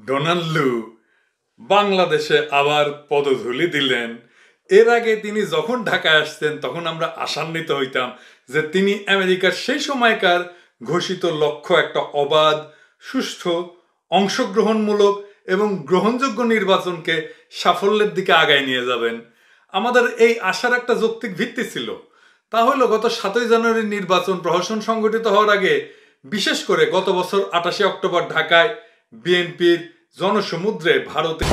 Donald বাংলাদেশে আবার পদধূলি দিলেন। এর আগে তিনি যখন ঢাকায় আসতেন, তখন আমরা আশান্বিত হইতাম যে তিনি আমেরিকার সেই সময়কার ঘোষিত লক্ষ্য একটা অবাধ, সুষ্ঠু, অংশগ্রহণমূলক এবং গ্রহণযোগ্য নির্বাচনকে সাফল্যের দিকে আগায় নিয়ে যাবেন। আমাদের এই আশার একটা যৌক্তিক ভিত্তি ছিল। তা হলো গত সাতই জানুয়ারির নির্বাচন প্রহসন সংগঠিত হওয়ার আগে, বিশেষ করে গত বছর আটাশে অক্টোবর ঢাকায় বিএনপির জনসমুদ্রে ভারতে।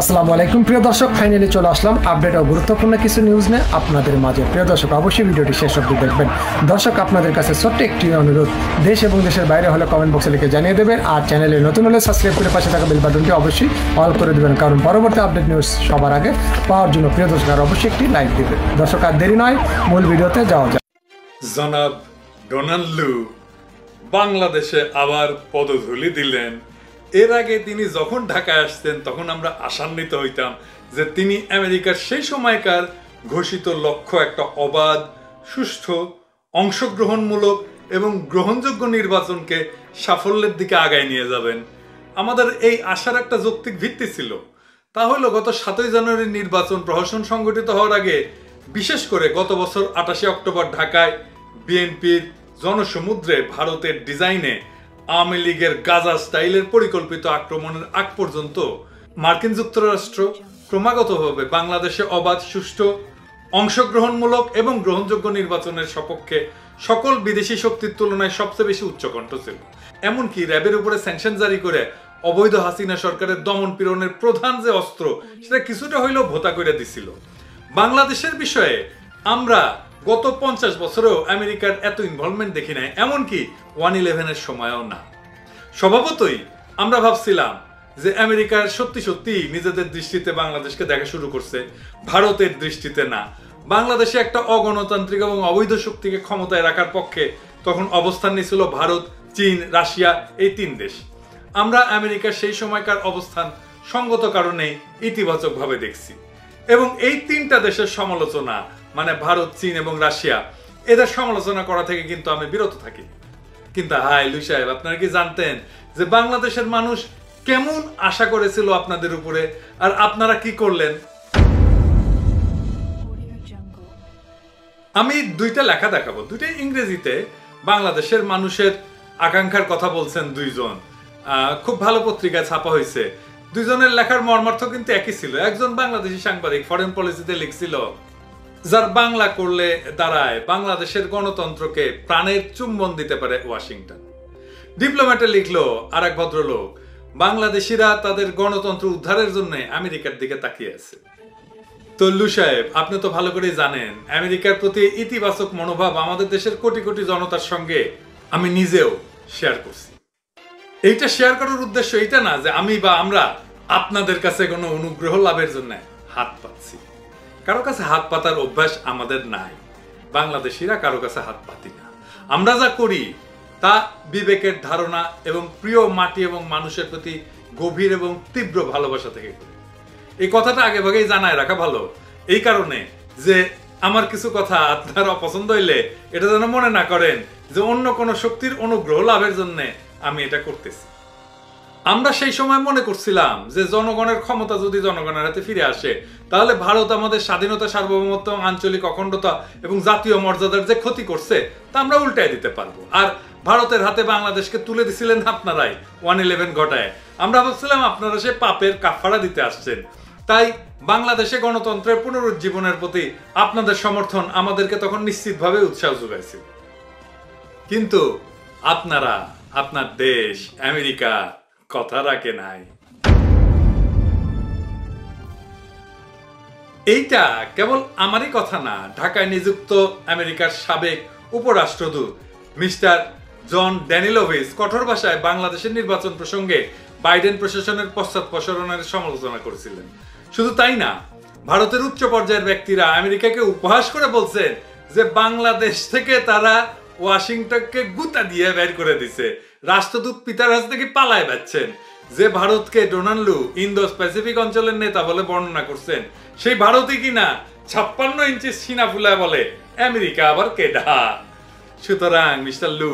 আসসালামু আলাইকুম প্রিয় দর্শক ফাইনালি চলে আসলাম আপডেট ও গুরুত্বপূর্ণ কিছু নিউজ নিয়ে আপনাদের মাঝে। প্রিয় দর্শক অবশ্যই ভিডিওটি শেষ অবধি দেখবেন। দর্শক আপনাদের কাছে ছোট্ট একটি অনুরোধ দেশ এবং দেশের বাইরে হলে কমেন্ট বক্সে লিখে জানিয়ে দেবেন আর চ্যানেলে নতুন হলে সাবস্ক্রাইব করে পাশে থাকা বেল বাটনটি অবশ্যই অল করে দেবেন কারণ পরবর্তী আপডেট নিউজ সবার আগে পাওয়ার জন্য প্রিয় দর্শক আর অবশ্যই একটি লাইক দেবেন। দর্শক আর দেরি নয় মূল ভিডিওতে যাওয়া যাক। জনাব ডোনাল্ড বাংলাদেশে আবার পদধূলি দিলেন। এর আগে তিনি যখন ঢাকায় আসতেন, তখন আমরা আশান্বিত হইতাম যে তিনি আমেরিকার সেই সময়কার ঘোষিত লক্ষ্য একটা অবাধ, সুষ্ঠু, অংশগ্রহণমূলক এবং গ্রহণযোগ্য নির্বাচনকে সাফল্যের দিকে আগায় নিয়ে যাবেন। আমাদের এই আশার একটা যৌক্তিক ভিত্তি ছিল। তা হলো গত সাতই জানুয়ারির নির্বাচন প্রহসন সংগঠিত হওয়ার আগে, বিশেষ করে গত বছর আটাশে অক্টোবর ঢাকায় বিএনপির জনসমুদ্রে ভারতের ডিজাইনে আওয়ামী লীগের গাজা স্টাইলের পরিকল্পিত আক্রমণের আগ পর্যন্ত মার্কিন যুক্তরাষ্ট্র ক্রমাগতভাবে বাংলাদেশে অবাধ, সুষ্ঠু, অংশগ্রহণমূলক এবং গ্রহণযোগ্য নির্বাচনের সপক্ষে সকল বিদেশি শক্তির তুলনায় সবচেয়ে বেশি উচ্চকণ্ঠ ছিল। এমনকি র্যাবের উপরে স্যাংশন জারি করে অবৈধ হাসিনা সরকারের দমন পীড়নের প্রধান যে অস্ত্র, সেটা কিছুটা হইলেও ভোতা করে দিছিল। বাংলাদেশের বিষয়ে আমরা গত পঞ্চাশ বছরেও আমেরিকার এত ইনভলভমেন্ট দেখি নাই, এমনকি ওয়ান ইলেভেনের সময়ও না। স্বভাবতই আমরা ভাবছিলাম যে আমেরিকার সত্যি সত্যি নিজেদের দৃষ্টিতে বাংলাদেশকে দেখা শুরু করছে, ভারতের দৃষ্টিতে না। বাংলাদেশে একটা অগণতান্ত্রিক এবং অবৈধ শক্তিকে ক্ষমতায় রাখার পক্ষে তখন অবস্থান নিয়েছিল ভারত, চীন, রাশিয়া, এই তিন দেশ। আমরা আমেরিকার সেই সময়কার অবস্থান সঙ্গত কারণে ইতিবাচকভাবে দেখছি। এবং এই তিনটা দেশের সমালোচনা মানে ভারত চীন এবং রাশিয়া এদের সমালোচনা করা থেকে কিন্তু আমি বিরত থাকি। কিন্তু হাই লুই সাহেব আপনারা কি জানতেন যে বাংলাদেশের মানুষ কেমন আশা করেছিল আপনাদের উপরে? আর আপনারা কি করলেন? আমি দুইটা লেখা দেখাবো। দুইটা ইংরেজিতে বাংলাদেশের মানুষের আকাঙ্ক্ষার কথা বলছেন দুইজন। খুব ভালো পত্রিকায় ছাপা হয়েছে। দুইজনের লেখার মর্মার্থ কিন্তু একই ছিল। একজন বাংলাদেশি সাংবাদিক ফরেন পলিসিতে লিখছিল যার বাংলা করলে দাঁড়ায়, বাংলাদেশের গণতন্ত্রকে প্রাণের চুম্বন দিতে পারে ওয়াশিংটন। ডিপ্লোম্যাটে লিখলো আর এক ভদ্রলোক, বাংলাদেশিরা তাদের গণতন্ত্র উদ্ধারের জন্য আমেরিকার দিকে তাকিয়ে আছে। তো লু সাহেব, আপনি তো ভালো করেই জানেন, আমেরিকার প্রতি ইতিবাচক মনোভাব আমাদের দেশের কোটি কোটি জনতার সঙ্গে আমি নিজেও শেয়ার করছি। এইটা শেয়ার করার উদ্দেশ্য এটা না যে আমি বা আমরা আপনাদের কাছে কোনো অনুগ্রহ লাভের জন্য হাত পাচ্ছি কারও কাছে হাত পাতার অভ্যাস আমাদের নাই। বাংলাদেশিরা কারও কাছে হাত পাতি না। আমরা যা করি, তা বিবেকের ধারণা এবং প্রিয় মাটি এবং মানুষের প্রতি গভীর এবং তীব্র ভালোবাসা থেকে করি। এই কথাটা আগে ভাগেই জানায় রাখা ভালো। এই কারণে যে আমার কিছু কথা আপনার অপছন্দ হইলে এটা যেন মনে না করেন যে অন্য কোনো শক্তির অনুগ্রহ লাভের জন্য আমি এটা করতেছি। আমরা সেই সময় মনে করছিলাম যে জনগণের ক্ষমতা যদি জনগণের হাতে ফিরে আসে, তাহলে ভারত আমাদের স্বাধীনতা, সার্বভৌমত্ব, আঞ্চলিক অখণ্ডতা এবং জাতীয় মর্যাদার যে ক্ষতি করছে, তা আমরা উল্টাই দিতে পারব। আর ভারতের হাতে বাংলাদেশকে তুলে দিছিলেন আপনারাই ওয়ান ইলেভেন ঘটায়। আমরা ভাবছিলাম আপনারা সে পাপের কাফারা দিতে আসছেন। তাই বাংলাদেশে গণতন্ত্রের পুনরুজ্জীবনের প্রতি আপনাদের সমর্থন আমাদেরকে তখন নিশ্চিতভাবে উৎসাহ যোগাইছিল। কিন্তু আপনারা, আপনার দেশ, আমেরিকা কথা রাখে নাই। এইটা কেবল আমারই কথা না, ঢাকায় নিযুক্ত আমেরিকার সাবেক উপরাষ্ট্রদূত মিস্টার জন ড্যানিলোভিস কঠোর ভাষায় বাংলাদেশের নির্বাচন প্রসঙ্গে বাইডেন প্রশাসনের পশ্চাৎপসরণের সমালোচনা করেছিলেন। শুধু তাই না, ভারতের উচ্চ পর্যায়ের ব্যক্তিরা আমেরিকাকে উপহাস করে বলছেন যে বাংলাদেশ থেকে তারা ওয়াশিংটনকে গুতা দিয়ে বের করে দিছে। রাষ্ট্রদূত পিতার হাত থেকে পালায় যাচ্ছেন যে ভারতকে ডোনাল্ডু ইন্দো প্যাসিফিক অঞ্চলের নেতা বলে বর্ণনা করছেন, সেই ভারতই কিনা ছাপ্পান্ন ইঞ্চি সিনা ফুলায় বলে, আমেরিকা আবার কেডা? সুতরাং, মিস্টার লু,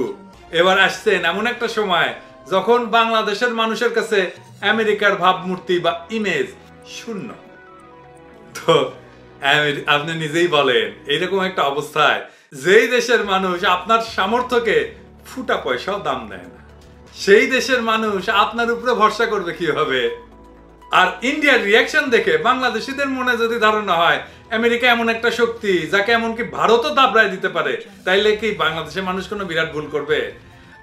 এবার আসছেন এমন একটা সময় যখন বাংলাদেশের মানুষের কাছে আমেরিকার ভাবমূর্তি বা ইমেজ শূন্য। তো আপনি নিজেই বলেন, এইরকম একটা অবস্থায় যেই দেশের মানুষ আপনার সামর্থ্যকে ফুটা পয়সাও দাম দেয় না। সেই দেশের মানুষ আপনার উপরে ভরসা করবে কীভাবে? আর ইন্ডিয়ার রিয়াকশন দেখে বাংলাদেশিদের মনে যদি ধারণা হয়, আমেরিকা এমন একটা শক্তি যাকে এমনকি ভারতও দাবড়ায় দিতে পারে, তাইলে কি বাংলাদেশের মানুষ কোনো বিরাট ভুল করবে?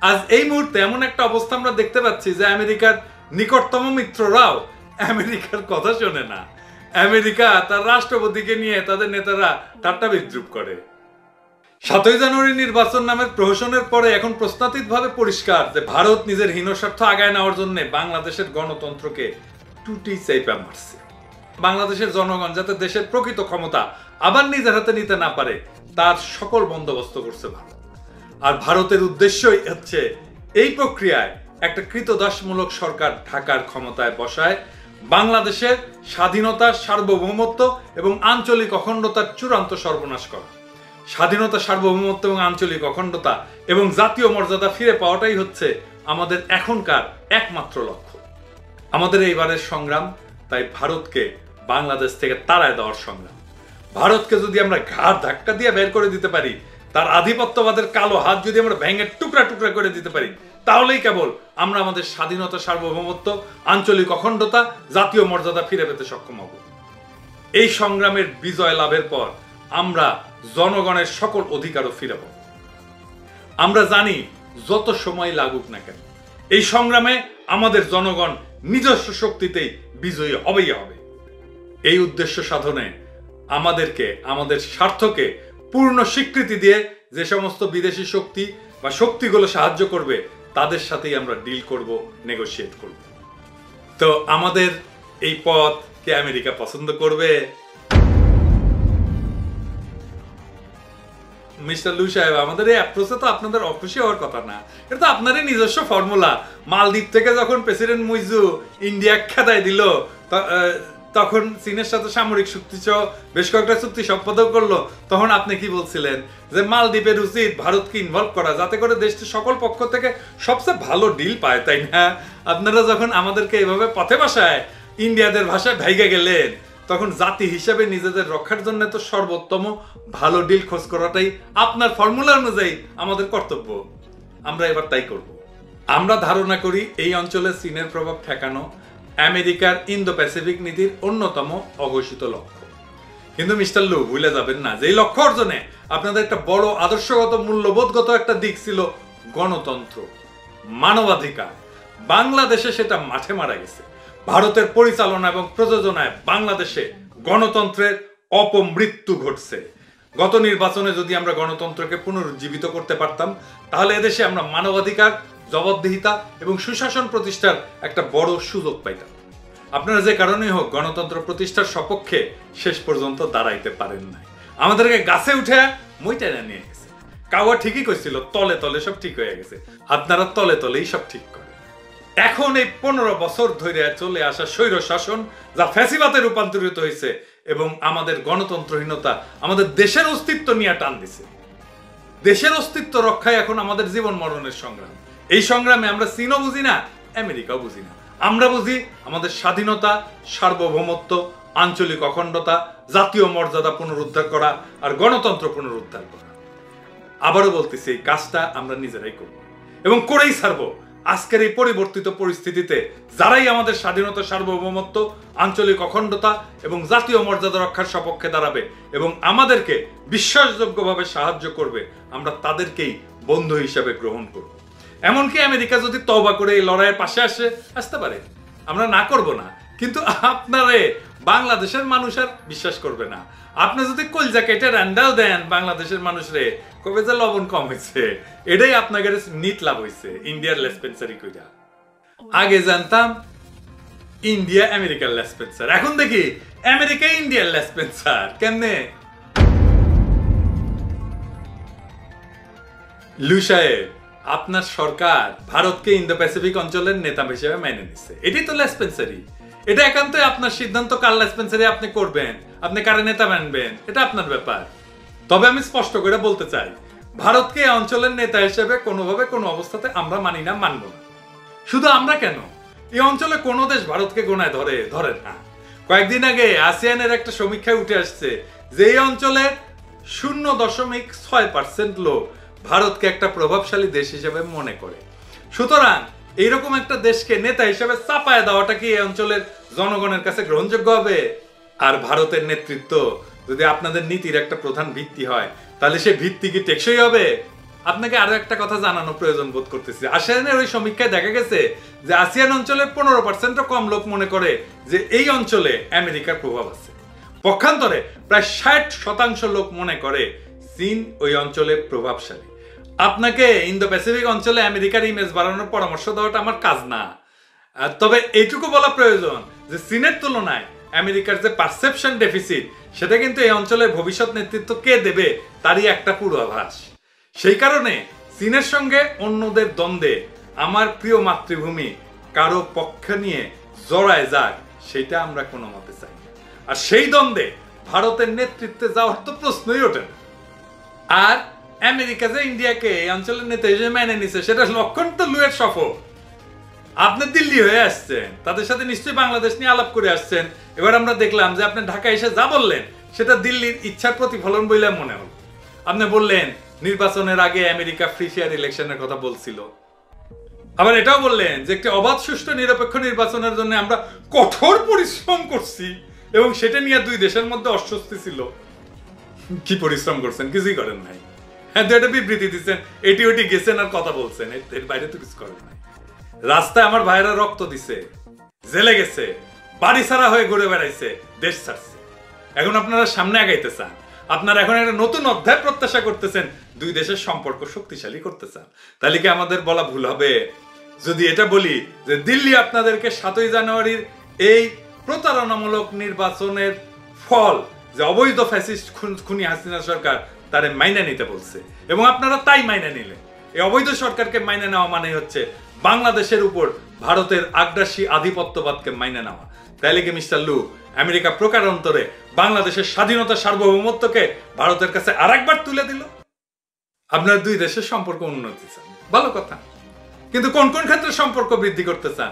আজ এই মুহূর্তে এমন একটা অবস্থা আমরা দেখতে পাচ্ছি যে আমেরিকার নিকটতম মিত্ররাও আমেরিকার কথা শোনে না। আমেরিকা তার রাষ্ট্রপতিকে নিয়ে তাদের নেতারা ঠাট্টা বিদ্রুপ করে। সাতই জানুয়ারি নির্বাচন নামের প্রহসনের পরে এখন প্রশ্নাতীতভাবে পরিষ্কার যে ভারত নিজের হীনস্বার্থ আগায় নেওয়ার জন্য বাংলাদেশের গণতন্ত্রকে টুটি চাইপা মারছে। বাংলাদেশের জনগণ যাতে দেশের প্রকৃত ক্ষমতা আবার নিজের হাতে নিতে না পারে, তার সকল বন্দোবস্ত করছে ভারত। আর ভারতের উদ্দেশ্যই হচ্ছে এই প্রক্রিয়ায় একটা কৃতদাসমূলক সরকার ঢাকার ক্ষমতায় বসায়, বাংলাদেশের স্বাধীনতা সার্বভৌমত্ব এবং আঞ্চলিক অখণ্ডতার চূড়ান্ত সর্বনাশ করা। স্বাধীনতা, সার্বভৌমত্ব এবং আঞ্চলিক অখণ্ডতা এবং জাতীয় মর্যাদা ফিরে পাওয়াটাই হচ্ছে আমাদের এখনকার একমাত্র লক্ষ্য। আমাদের এইবারের সংগ্রাম, তাই ভারতকে বাংলাদেশ থেকে তাড়ায় দেওয়ার সংগ্রাম। ভারতকে যদি আমরা ঘাড় ধাক্কা দিয়ে বের করে দিতে পারি, তার আধিপত্যবাদের কালো হাত যদি আমরা ভেঙে টুকরা টুকরা করে দিতে পারি, তাহলেই কেবল আমরা আমাদের স্বাধীনতা, সার্বভৌমত্ব, আঞ্চলিক অখণ্ডতা, জাতীয় মর্যাদা ফিরে পেতে সক্ষম হব। এই সংগ্রামের বিজয় লাভের পর আমরা জনগণের সকল অধিকারও ফিরে পাব আমরা জানি যত সময় লাগুক না কেন, এই সংগ্রামে আমাদের জনগণ নিজস্ব শক্তিতেই বিজয়ী হবেই হবে। এই উদ্দেশ্য সাধনে আমাদেরকে, আমাদের স্বার্থকে পূর্ণ স্বীকৃতি দিয়ে যে সমস্ত বিদেশি শক্তি বা শক্তিগুলো সাহায্য করবে, তাদের সাথেই আমরা ডিল করব নেগোশিয়েট করব। তো আমাদের এই পথ কে আমেরিকা পছন্দ করবে। মিস্টার লু সাহেব, আমাদের এই অ্যাপ্রোচে তো আপনাদের অখুশি হওয়ার কথা না। এটা তো আপনারই নিজস্ব ফর্মুলা মালদ্বীপ থেকে যখন প্রেসিডেন্ট মুইজু ইন্ডিয়া খেদায় দিল তখন চীনের সাথে সামরিক চুক্তি সহ বেশ কয়েকটা চুক্তি সম্পাদক করল, তখন আপনি কি বলছিলেন? যে মালদ্বীপের উচিত ভারতকে ইনভলভ করা, যাতে করে দেশটি সকল পক্ষ থেকে সবচেয়ে ভালো ডিল পায়, তাই না? আপনারা যখন আমাদেরকে এভাবে পথে বাসায় ইন্ডিয়াদের ভাষায় ভাইগে গেলেন তখন জাতি হিসাবে নিজেদের রক্ষার জন্য তো সর্বোত্তম ভালো ডিল খোঁজ করাটাই আপনার ফর্মুলা অনুযায়ী আমাদের কর্তব্য। আমরা এবার তাই করব। আমরা ধারণা করি এই অঞ্চলে চীনের প্রভাব ঠেকানো আমেরিকার ইন্দো প্যাসিফিক নীতির অন্যতম অঘোষিত লক্ষ্য। কিন্তু মিস্টার লু, ভুলে যাবেন না যে লক্ষ্য অর্জনে আপনাদের একটা বড় আদর্শগত মূল্যবোধগত একটা দিক ছিল গণতন্ত্র, মানবাধিকার। বাংলাদেশে সেটা মাঠে মারা গেছে। ভারতের পরিচালনা এবং প্রযোজনায় বাংলাদেশে গণতন্ত্রের অপমৃত্যু ঘটছে। গত নির্বাচনে যদি আমরা গণতন্ত্রকে পুনরুজ্জীবিত করতে পারতাম, তাহলে এদেশে আমরা মানবাধিকার, জবাবদিহিতা এবং সুশাসন প্রতিষ্ঠার একটা বড় সুযোগ পাইতাম। আপনারা যে কারণেই হোক গণতন্ত্র প্রতিষ্ঠার সপক্ষে শেষ পর্যন্ত দাঁড়াইতে পারেন নাই। আমাদেরকে গাছে উঠে মইটা নিয়ে গেছে। কাওয়া ঠিকই কইছিল, তলে তলে সব ঠিক হয়ে গেছে। আপনারা তলে তলেই সব ঠিক করেন। এখন এই পনেরো বছর ধরে চলে আসা স্বৈর শাসন যা ফ্যাসিবাতে রূপান্তরিত হয়েছে এবং আমাদের গণতন্ত্রহীনতা আমাদের দেশের অস্তিত্ব নিয়ে টান দিছে। দেশের অস্তিত্ব রক্ষায় এখন আমাদের জীবন মরণের সংগ্রাম। এই সংগ্রামে আমরা চীনও বুঝি না, আমেরিকাও বুঝি না। আমরা বুঝি আমাদের স্বাধীনতা, সার্বভৌমত্ব, আঞ্চলিক অখণ্ডতা, জাতীয় মর্যাদা পুনরুদ্ধার করা আর গণতন্ত্র পুনরুদ্ধার করা। আবারও বলতেছি, এই কাজটা আমরা নিজেরাই করব এবং করেই ছাড়বো। আজকের এই পরিবর্তিত পরিস্থিতিতে যারাই আমাদের স্বাধীনতা, সার্বভৌমত্ব, আঞ্চলিক অখণ্ডতা এবং জাতীয় মর্যাদা রক্ষার সপক্ষে দাঁড়াবে এবং আমাদেরকে বিশ্বাসযোগ্যভাবে সাহায্য করবে, আমরা তাদেরকেই বন্ধু হিসাবে গ্রহণ করব। এমনকি আমেরিকা যদি তওবা করে এই লড়াইয়ের পাশে আসে, আসতে পারে। আমরা না করব না, কিন্তু আপনারে বাংলাদেশের মানুষ আর বিশ্বাস করবে না। আপনি যদি কলজা কেটে রান্দাও দেন বাংলাদেশের মানুষরে কবে যে লবণ কম হয়েছে, এটাই আপনাকে নিট লাভ হয়েছে, ইন্ডিয়ার লেসপেন্সারি কইরা। আগে জানতাম, ইন্ডিয়া আমেরিকার লেসপেন্সার এখন দেখি, আমেরিকা ইন্ডিয়ার লেসপেন্সার কেমনে? লু আপনার সরকার ভারতকে ইন্দো প্যাসিফিক অঞ্চলের নেতা হিসেবে মেনে নিচ্ছে এটাই তো লেসপেন্সারি এটা একান্তই আপনার সিদ্ধান্ত কার লেসপেন্সারি আপনি করবেন? আপনি কারে নেতা মানবেন? এটা আপনার ব্যাপার। তবে আমি স্পষ্ট করে বলতে চাই, ভারতকে এই অঞ্চলের নেতা হিসেবে কোনোভাবে কোনো অবস্থাতে আমরা মানি না, মানব না। শুধু আমরা কেন? এই অঞ্চলে কোনো দেশ ভারতকে গোনায় ধরে ধরে না। কয়েকদিন আগে আসিয়ানের একটা সমীক্ষায় উঠে আসছে যে এই অঞ্চলের শূন্য দশমিক ছয় পার্সেন্ট লোক ভারতকে একটা প্রভাবশালী দেশ হিসেবে মনে করে। সুতরাং এইরকম একটা দেশকে নেতা হিসেবে চাপায় দেওয়াটা কি এই অঞ্চলের জনগণের কাছে গ্রহণযোগ্য হবে? আর ভারতের নেতৃত্ব যদি আপনাদের নীতির একটা প্রধান ভিত্তি হয়, তাহলে সে ভিত্তি কি টেকসই হবে? আপনাকে আরও একটা কথা জানানো প্রয়োজন বোধ করতেছি। আসিয়ানের ওই সমীক্ষায় দেখা গেছে যে আসিয়ান অঞ্চলের পনেরো পার্সেন্টও কম লোক মনে করে যে এই অঞ্চলে আমেরিকার প্রভাব আছে। পক্ষান্তরে প্রায় ষাট শতাংশ লোক মনে করে চীন ওই অঞ্চলে প্রভাবশালী। আপনাকে ইন্দো প্যাসিফিক অঞ্চলে আমেরিকার ইমেজ বাড়ানোর পরামর্শ দেওয়াটা আমার কাজ না। তবে এইটুকু বলা প্রয়োজন যে চীনের তুলনায় আমেরিকার যে পারসেপশন ডেফিসিট সেটা কিন্তু এই অঞ্চলের ভবিষ্যৎ নেতৃত্ব কে দেবে, তারই একটা পূর্বাভাস। সেই কারণে চীনের সঙ্গে অন্যদের দ্বন্দ্বে আমার প্রিয় মাতৃভূমি কারও পক্ষ নিয়ে জড়ায় যাক, সেটা আমরা কোনো মতে চাই আর সেই দ্বন্দ্বে ভারতের নেতৃত্বে যাওয়ার তো প্রশ্নই ওঠে না। আর আমেরিকা যে ইন্ডিয়াকে এই অঞ্চলের নেতা হিসেবে মেনে নিছে সেটা লক্ষণ তো লুয়ের সফল আপনি দিল্লি হয়ে আসছেন। তাদের সাথে নিশ্চয়ই বাংলাদেশ নিয়ে আলাপ করে আসছেন। এবার আমরা দেখলাম যে আপনি ঢাকা এসে যা বললেন, সেটা দিল্লির ইচ্ছার প্রতিফলন বলে মনে হল। আপনি বললেন, নির্বাচনের আগে আমেরিকা ফ্রি ফেয়ার ইলেকশনের কথা বলছিল। আবার এটাও বললেন যে একটি অবাধ, সুষ্ঠু, নিরপেক্ষ নির্বাচনের জন্য আমরা কঠোর পরিশ্রম করছি এবং সেটা নিয়ে দুই দেশের মধ্যে অস্বস্তি ছিল। কি পরিশ্রম করছেন? কিছুই করেন নাই। হ্যাঁ দু একটা বিবৃতি দিচ্ছেন, এটি ওটি গেছেন আর কথা বলছেন, এর বাইরে তো কিছু করেন নাই। রাস্তায় আমার ভাইরা রক্ত দিছে, জেলে গেছে, বাড়ি ছাড়া হয়ে ঘুরে বেড়াইছে, দেশ ছাড়ছে। এখন আপনারা সামনে আগাইতে চান। আপনারা এখন একটা নতুন অধ্যায় প্রত্যাশা করতেছেন, দুই দেশের সম্পর্ক শক্তিশালী করতে চান। তাহলে কি আমাদের বলা ভুল হবে? যদি এটা বলি যে দিল্লি আপনাদেরকে সাতই জানুয়ারির এই প্রতারণামূলক নির্বাচনের ফল যে অবৈধ ফ্যাসিস্ট খুন- খুনি হাসিনা সরকার তারে মাইনে নিতে বলছে, এবং আপনারা তাই মাইনে নিলেন। এই অবৈধ সরকারকে মাইনে নেওয়া মানে হচ্ছে বাংলাদেশের উপর ভারতের আগ্রাসী আধিপত্যবাদকে মাইনে নেওয়া। তাইলে কি মিস্টার লু, আমেরিকা প্রকারান্তরে বাংলাদেশের স্বাধীনতা সার্বভৌমত্বকে ভারতের কাছে আরেকবার তুলে দিল? আপনার দুই দেশের সম্পর্ক উন্নতি চান। ভালো কথা। কিন্তু কোন কোন ক্ষেত্রে সম্পর্ক বৃদ্ধি করতে চান?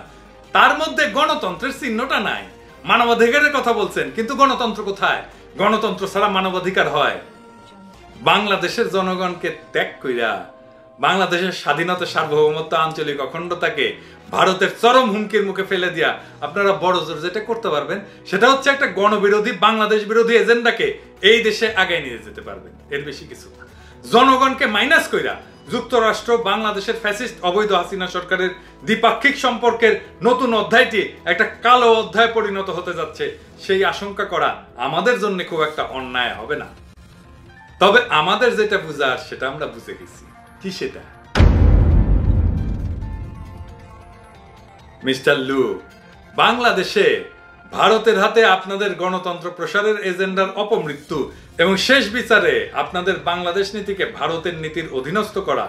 তার মধ্যে গণতন্ত্রের চিহ্নটা নাই। মানবাধিকারের কথা বলছেন, কিন্তু গণতন্ত্র কোথায়? গণতন্ত্র ছাড়া মানবাধিকার হয়। বাংলাদেশের জনগণকে ত্যাগ কইরা বাংলাদেশের স্বাধীনতা, সার্বভৌমত্ব, আঞ্চলিক অখণ্ডতাকে ভারতের চরম হুমকির মুখে ফেলে দিয়া আপনারা বড় জোর যেটা করতে পারবেন, সেটা হচ্ছে একটা গণবিরোধী বাংলাদেশ বিরোধী এজেন্ডাকে এই দেশে আগায় নিয়ে যেতে পারবেন। এর বেশি কিছু না। জনগণকে মাইনাস কইরা যুক্তরাষ্ট্র, বাংলাদেশের ফ্যাসিস্ট অবৈধ হাসিনা সরকারের দ্বিপাক্ষিক সম্পর্কের নতুন অধ্যায়টি একটা কালো অধ্যায় পরিণত হতে যাচ্ছে, সেই আশঙ্কা করা আমাদের জন্য খুব একটা অন্যায় হবে না। তবে আমাদের যেটা বুঝার সেটা আমরা বুঝে গেছি। কি সেটা? মিস্টার লু, বাংলাদেশে ভারতের হাতে আপনাদের গণতন্ত্র প্রসারের এজেন্ডার অপমৃত্যু এবং শেষ বিচারে আপনাদের বাংলাদেশ নীতিকে ভারতের নীতির অধীনস্থ করা,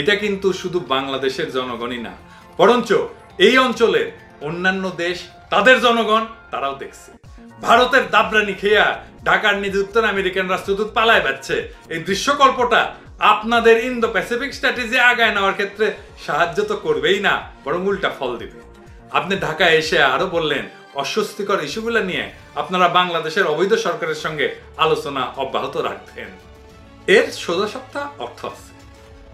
এটা কিন্তু শুধু বাংলাদেশের জনগণই না, বরঞ্চ এই অঞ্চলের অন্যান্য দেশ, তাদের জনগণ, তারাও দেখছে। ভারতের দাবরানি খেয়া ঢাকার নিযুক্ত আমেরিকান রাষ্ট্রদূত পালায় যাচ্ছে এই দৃশ্যকল্পটা আপনাদের ইন্দো প্যাসিফিক স্ট্র্যাটেজি আগায় নেওয়ার ক্ষেত্রে সাহায্য তো করবেই না, বরং উল্টা ফল দিবে। আপনি ঢাকা এসে আরও বললেন, অস্বস্তিকর ইস্যুগুলো নিয়ে আপনারা বাংলাদেশের অবৈধ সরকারের সঙ্গে আলোচনা অব্যাহত রাখবেন। এর সোজা সপ্তাহ অর্থ আছে।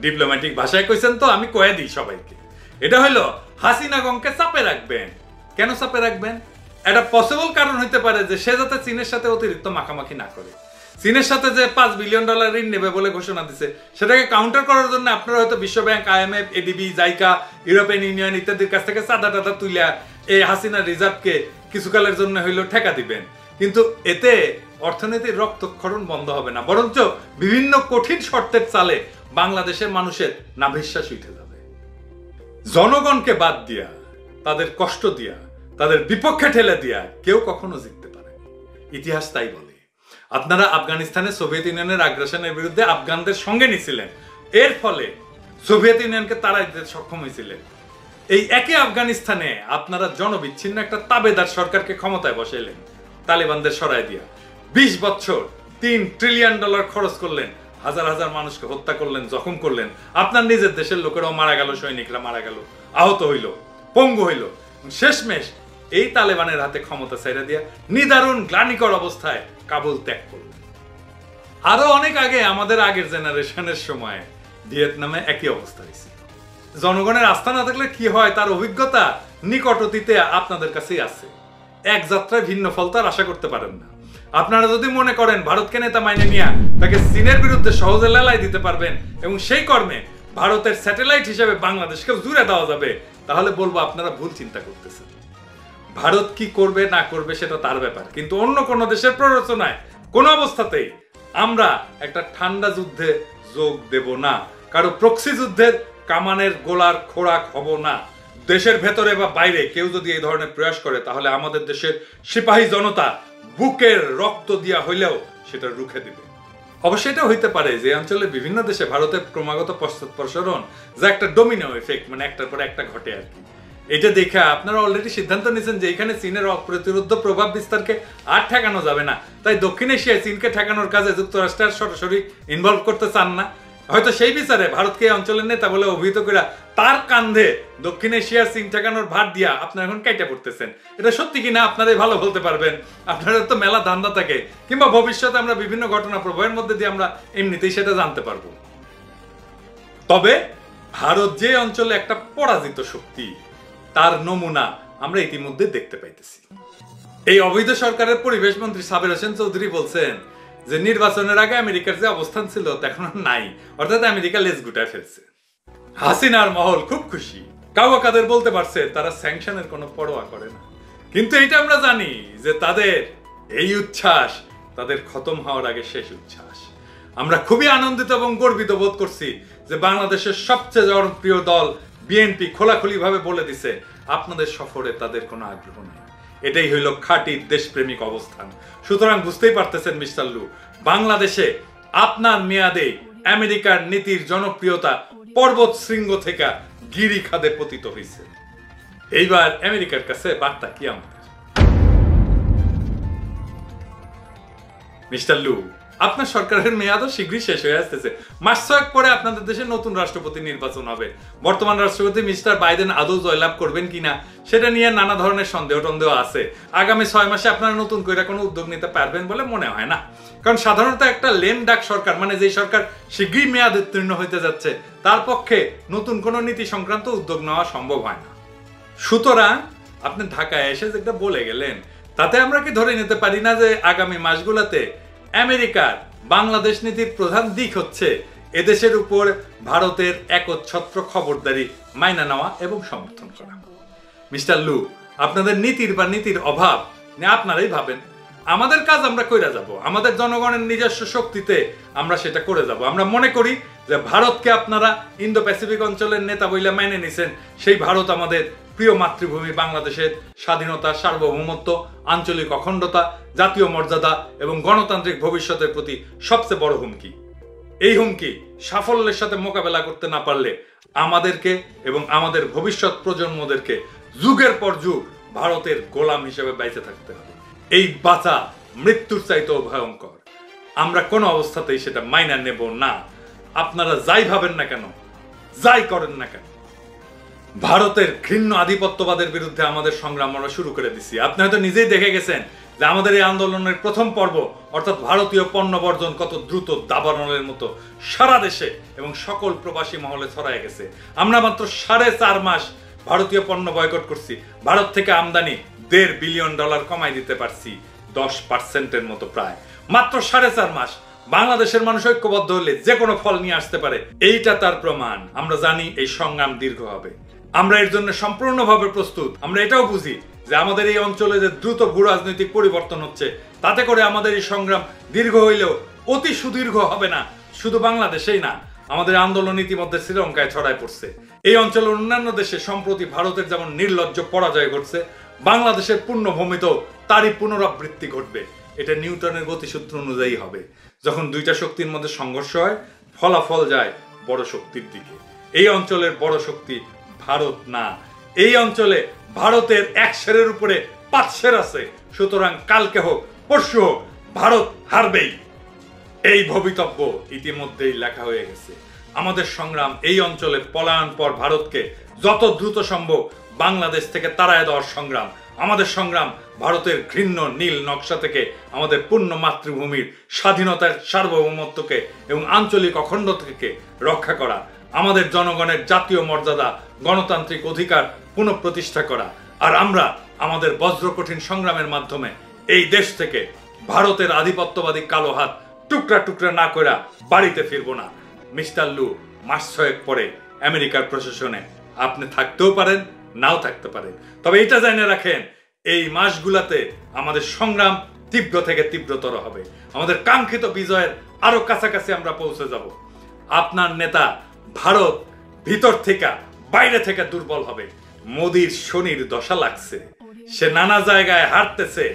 ডিপ্লোম্যাটিক ভাষায় কইছেন তো, আমি কয়ে দিই সবাইকে। এটা হলো হাসিনা গংকে চাপে রাখবেন। কেন চাপে রাখবেন? এটা পসিবল কারণ হইতে পারে যে সে যাতে চীনের সাথে অতিরিক্ত মাখামাখি না করে। চীনের সাথে যে পাঁচ বিলিয়ন ডলার ঋণ নেবে বলে ঘোষণা দিছে, সেটাকে কাউন্টার করার জন্য আপনারা হয়তো বিশ্ব bank IMF ADB JICA, European Union ইত্যাদির কাছ থেকে চাঁদা টাদা তুলিয়া এই হাসিনা রিজার্ভকে কিছুকালের জন্য হইলেও ঠেকা দিবেন। কিন্তু এতে অর্থনীতির রক্তক্ষরণ বন্ধ হবে না, বরঞ্চ বিভিন্ন কঠিন শর্তের চালে বাংলাদেশের মানুষের নাভিশ্বাস উঠে যাবে। জনগণকে বাদ দিয়া, তাদের কষ্ট দিয়া, তাদের বিপক্ষে ঠেলে দিয়া কেউ কখনো জিততে পারে ইতিহাস তাই বলে। আপনারা আফগানিস্তানে সোভিয়েত ইউনিয়নের আগ্রাসনের বিরুদ্ধে আফগানদের সঙ্গে নিছিলেন। এর ফলে সোভিয়েত ইউনিয়নকে তাড়াই দিতে সক্ষম হয়েছিলেন। এই একই আফগানিস্তানে আপনারা জনবিচ্ছিন্ন একটা তাবেদার সরকারকে ক্ষমতায় বসাইলেন, তালিবানদের সরাই দিয়া। বিশ বছর তিন ট্রিলিয়ন ডলার খরচ করলেন, হাজার হাজার মানুষকে হত্যা করলেন, জখম করলেন। আপনার নিজের দেশের লোকেরাও মারা গেল, সৈনিকরা মারা গেল, আহত হইল, পঙ্গু হইল। শেষমেশ এই তালেবানের হাতে ক্ষমতা ছেড়ে দিয়া নিদারুণ, গ্লানিকর অবস্থায় কাবুল ত্যাগ করল আরও অনেক আগে আমাদের আগের জেনারেশনের সময় ভিয়েতনামে একই অবস্থা হয়েছিল। জনগণের আস্থা না থাকলে কি হয় তার অভিজ্ঞতা নিকট অতীতে আপনাদের কাছেই আছে। এক যাত্রায় ভিন্ন ফল তার আশা করতে পারেন না। আপনারা যদি মনে করেন ভারতকে নেতা মাইনে নিয়ে তাকে চীনের বিরুদ্ধে সহজে লেলাই দিতে পারবেন এবং সেই কর্মে ভারতের স্যাটেলাইট হিসেবে বাংলাদেশকে জুড়ে দেওয়া যাবে, তাহলে বলব আপনারা ভুল চিন্তা করতেছেন। ভারত কি করবে, না করবে, সেটা তার ব্যাপার। কিন্তু অন্য কোনো দেশের প্ররোচনায়, কোনো অবস্থাতেই আমরা একটা ঠান্ডা যুদ্ধে যোগ দেব না। কারও প্রক্সি যুদ্ধের কামানের গোলার খোরাক হব না। দেশের ভেতরে বা বাইরে কেউ যদি এই ধরনের প্রয়াস করে, তাহলে আমাদের দেশের সিপাহী জনতা বুকের রক্ত দিয়া হইলেও সেটা রুখে দিবে। অবশ্য এটা হইতে পারে যে অঞ্চলে বিভিন্ন দেশে ভারতের ক্রমাগত পশ্চাৎপসরণ যা একটা ডোমিনো এফেক্ট মানে একটার পর একটা ঘটে আর কি। এটা দেখে আপনারা অলরেডি সিদ্ধান্ত নিয়েছেন যে এখানে চীনের অপ্রতিরোধ প্রভাব বিস্তারকে আর ঠেকানো যাবে না। তাই দক্ষিণ এশিয়ায় চীনকে ঠেকানোর কাজে যুক্তরাষ্ট্রের সরাসরি ইনভলভ করতে চান না। হয়তো সেই বিচারে ভারতকে এই অঞ্চলের নেতা বলে অভিহিত করে তার কান্ধে দক্ষিণ এশিয়ার চীন ঠেকানোর ভার দিয়া আপনারা এখন কেটে পড়তেছেন। এটা সত্যি কিনা আপনারাই ভালো বলতে পারবেন। আপনারা তো মেলা ধান্দা থাকে। কিংবা ভবিষ্যতে আমরা বিভিন্ন ঘটনা প্রবাহের মধ্যে দিয়ে আমরা এমনিতেই সেটা জানতে পারব। তবে ভারত যে অঞ্চলে একটা পরাজিত শক্তি তার নমুনা আমরা ইতিমধ্যে দেখতে পাইতেছি। এই অবৈধ সরকারের পরিবেশ মন্ত্রী সাবের হোসেন চৌধুরী বলছেন যে, নির্বাচনের আগে আমেরিকার যে অবস্থান ছিল তা এখন আর নাই, অর্থাৎ আমেরিকা লেজ গুটায় ফেলছে। হাসিনার মহল খুব খুশি। কাউয়া কাদের বলতে পারছে, তারা স্যাংশনের কোনো পরোয়া করে না। কিন্তু এটা আমরা জানি যে, তাদের এই উচ্ছ্বাস, তাদের খতম হওয়ার আগে শেষ উচ্ছ্বাস। আমরা খুবই আনন্দিত এবং গর্বিত বোধ করছি যে, বাংলাদেশের সবচেয়ে জনপ্রিয় দল বিএনপি খোলাখুলি ভাবে বলে দিছে, আপনাদের সফরে তাদের কোনো আগ্রহ নেই। এটাই হইল খাঁটি দেশপ্রেমিক অবস্থান। সুতরাং বুঝতেই পারতেছেন মিস্টার লু, বাংলাদেশে আপনার মেয়াদে আমেরিকার নীতির জনপ্রিয়তা পর্বত শৃঙ্গ থেকে গিরি খাদে পতিত হয়েছে এইবার আমেরিকার কাছে বার্তা কি আমাদের? মিস্টার লু আপনার সরকারের মেয়াদও শীঘ্রই শেষ হয়ে আসতেছে। মাস ছয়েক পরে আপনাদের দেশে নতুন রাষ্ট্রপতি নির্বাচন হবে। বর্তমান রাষ্ট্রপতি মিস্টার বাইডেন আদৌ জয়লাভ করবেন কিনা, সেটা নিয়ে নানা ধরনের সন্দেহ টন্দেহ আছে। আগামী ছয় মাসে আপনারা নতুন করে কোনো উদ্যোগ নিতে পারবেন বলে মনে হয় না। কারণ সাধারণত একটা লেম ডাক সরকার মানে যে সরকার শীঘ্রই মেয়াদ উত্তীর্ণ হইতে যাচ্ছে, তার পক্ষে নতুন কোনো নীতি সংক্রান্ত উদ্যোগ নেওয়া সম্ভব হয় না। সুতরাং আপনি ঢাকায় এসে যেটা বলে গেলেন, তাতে আমরা কি ধরে নিতে পারি না যে আগামী মাসগুলোতে আমেরিকার বাংলাদেশ নীতির প্রধান দিক হচ্ছে এদেশের উপর ভারতের একচ্ছত্র খবরদারি মাইনা নেওয়া এবং সমর্থন করা। মিস্টার লু, আপনাদের নীতির বা নীতির অভাব আপনারাই ভাবেন। আমাদের কাজ আমরা কইরা যাব, আমাদের জনগণের নিজস্ব শক্তিতে আমরা সেটা করে যাব। আমরা মনে করি যে ভারতকে আপনারা ইন্দো প্যাসিফিক অঞ্চলের নেতা বইলে মেনে নিছেন, সেই ভারত আমাদের প্রিয় মাতৃভূমি বাংলাদেশের স্বাধীনতা, সার্বভৌমত্ব, আঞ্চলিক অখণ্ডতা, জাতীয় মর্যাদা এবং গণতান্ত্রিক ভবিষ্যতের প্রতি সবচেয়ে বড় হুমকি। এই হুমকি সাফল্যের সাথে মোকাবেলা করতে না পারলে আমাদেরকে এবং আমাদের ভবিষ্যৎ প্রজন্মদেরকে যুগের পর যুগ ভারতের গোলাম হিসেবে বেঁচে থাকতে হবে। এই বাঁচা মৃত্যুর চাইতেও ভয়ঙ্কর। আমরা কোনো অবস্থাতেই সেটা মাইনা নেব না। আপনারা যাই ভাবেন না কেন, যাই করেন না কেন ভারতের ঘৃণ্য আধিপত্যবাদের বিরুদ্ধে আমাদের সংগ্রাম আমরা শুরু করে দিছি। আপনি হয়তো নিজেই দেখে গেছেন যে আমাদের এই আন্দোলনের প্রথম পর্ব, অর্থাৎ ভারতীয় পণ্য বর্জন কত দ্রুত দাবানলের মতো সারা দেশে এবং সকল প্রবাসী মহলে ছড়ায় গেছে। আমরা মাত্র সাড়ে চার মাস ভারতীয় পণ্য বয়কট করছি। ভারত থেকে আমদানি দেড় বিলিয়ন ডলার কমাই দিতে পারছি, দশ পার্সেন্টের মতো প্রায়। মাত্র সাড়ে চার মাস বাংলাদেশের মানুষ ঐক্যবদ্ধ হলে যে কোনো ফল নিয়ে আসতে পারে। এইটা তার প্রমাণ। আমরা জানি এই সংগ্রাম দীর্ঘ হবে। আমরা এর জন্য সম্পূর্ণভাবে প্রস্তুত। আমরা এটাও বুঝি যে আমাদের এই অঞ্চলে যে দ্রুত ভূ রাজনৈতিক পরিবর্তন হচ্ছে, তাতে করে আমাদের এই সংগ্রাম দীর্ঘ হইলেও অতি সুদীর্ঘ হবে না। শুধু বাংলাদেশেই না, আমাদের আন্দোলন ইতিমধ্যে শ্রীলঙ্কায় ছড়ায় পড়ছে। এই অঞ্চলের অন্যান্য দেশে সম্প্রতি ভারতের যেমন নির্লজ্জ পরাজয় ঘটছে, বাংলাদেশের পূর্ণভূমিতেও তারই পুনরাবৃত্তি ঘটবে। এটা নিউটনের গতিসূত্র অনুযায়ী হবে। যখন দুইটা শক্তির মধ্যে সংঘর্ষ হয়, ফলাফল যায় বড় শক্তির দিকে। এই অঞ্চলের বড় শক্তি ভারত না। এই অঞ্চলে ভারতের এক সেরের উপরে পাঁচ সের আছে। সুতরাং কালকে হোক, পরশু হোক, ভারত হারবেই। এই ভবিতব্য ইতিমধ্যেই লেখা হয়ে গেছে। আমাদের সংগ্রাম এই অঞ্চলে পলায়ন পর ভারতকে যত দ্রুত সম্ভব বাংলাদেশ থেকে তাড়ায় দেওয়ার সংগ্রাম। আমাদের সংগ্রাম ভারতের ঘৃণ্য নীল নকশা থেকে আমাদের পূর্ণ মাতৃভূমির স্বাধীনতার সার্বভৌমত্বকে এবং আঞ্চলিক অখণ্ডতাকে রক্ষা করা। আমাদের জনগণের জাতীয় মর্যাদা, গণতান্ত্রিক অধিকার পুনঃপ্রতিষ্ঠা করা। আর আমরা আমাদের বজ্রকঠিন সংগ্রামের মাধ্যমে এই দেশ থেকে ভারতের আধিপত্যবাদী কালো হাত টুকরা টুকরা না করে বাড়িতে ফিরবো না। মিস্টার লু, মাস ছয়েক পরে আমেরিকার প্রশাসনে আপনি থাকতেও পারেন, নাও থাকতে পারেন। তবে এটা জেনে রাখেন, এই মাসগুলাতে আমাদের সংগ্রাম তীব্র থেকে তীব্রতর হবে। আমাদের কাঙ্ক্ষিত বিজয়ের আরও কাছাকাছি আমরা পৌঁছে যাব। আপনার নেতা ভারত ভিতর থেকে বাইরে থেকে দুর্বল হবে। মোদির শনির দশা লাগছে। সে নানা জায়গায় হারতেছে।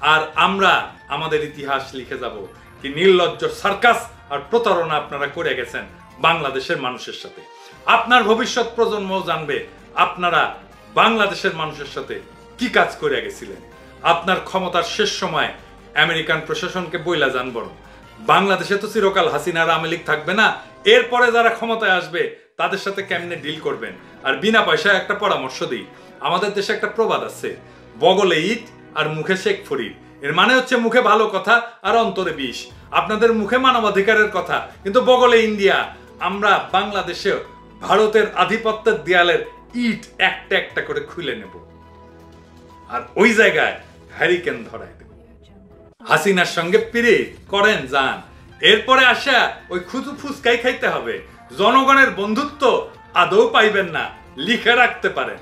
আর আমরা আমাদের ইতিহাস লিখে যাব। কি নির্লজ্জ সার্কাস আর প্রতারণা আপনারা করে গেছেন বাংলাদেশের মানুষের সাথে। আপনার ভবিষ্যৎ প্রজন্ম জানবে আপনারা বাংলাদেশের মানুষের সাথে কি কাজ করে গেছিলেন। আপনার ক্ষমতার শেষ সময় আমেরিকান প্রশাসনকে বইলা যান বরং। বাংলাদেশে তো চিরকাল হাসিনার আওয়ামী লীগ থাকবে না এরপরে যারা ক্ষমতায় আসবে, তাদের সাথে কেমনে ডিল করবেন? আর বিনা পয়সায় একটা পরামর্শ দিই। আমাদের দেশে একটা প্রবাদ আছে, বগলে ইট আর মুখে শেখ ফরিদ। এর মানে হচ্ছে মুখে ভালো কথা আর অন্তরে বিষ। আপনাদের মুখে মানবাধিকারের কথা, কিন্তু বগলে ইন্ডিয়া, আমরা বাংলাদেশে ভারতের আধিপত্যের দেয়ালের ইট একটা একটা করে খুলে নেব। আর ওই জায়গায় হ্যারিকেন ধরায় দেব। হাসিনার সঙ্গে পিরে করেন যান এরপরে আসা ওই খুচু ফুচকাই খাইতে হবে। জনগণের বন্ধুত্ব আদৌ পাইবেন না, লিখে রাখতে পারেন।